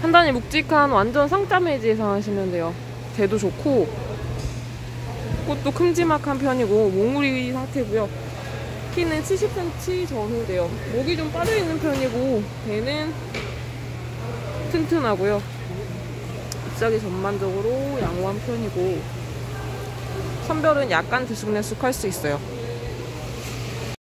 판단이 묵직한 완전 상짜매지 예상하시면 돼요. 대도 좋고 꽃도 큼지막한 편이고 몽우리 상태고요. 키는 70cm 전후 돼요. 목이 좀 빠져 있는 편이고 배는 튼튼하고요. 입장이 전반적으로 양호한 편이고 선별은 약간 들쑥날쑥할 수 있어요.